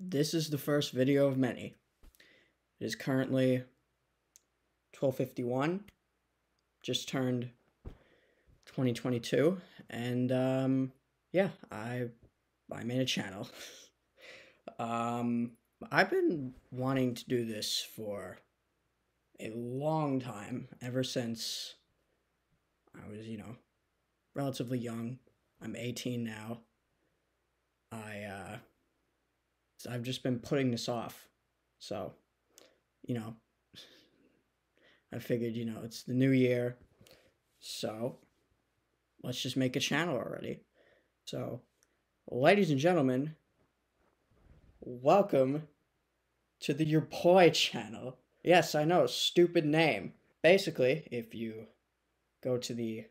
this is the first video of many. It is currently 12:51. Just turned 2022 and um yeah, I I made a channel. um I've been wanting to do this for a long time, ever since I was, you know, relatively young. I'm 18 now. I uh I've just been putting this off. So, you know, I figured, you know, it's the new year. So, let's just make a channel already. So, ladies and gentlemen, welcome to the Yer Boi channel. Yes, I know, stupid name. Basically, if you go to the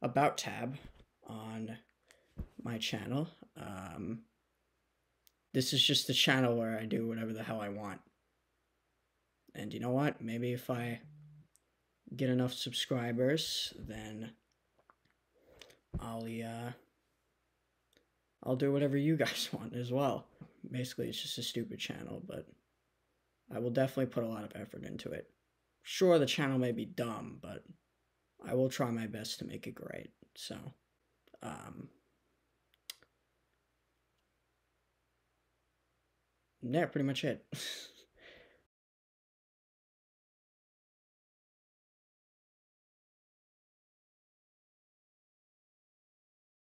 About tab on my channel, um, this is just the channel where I do whatever the hell I want. And you know what? Maybe if I get enough subscribers, then I'll uh I'll do whatever you guys want as well. Basically, it's just a stupid channel, but I will definitely put a lot of effort into it. Sure, the channel may be dumb, but I will try my best to make it great. So, um, yeah, pretty much it.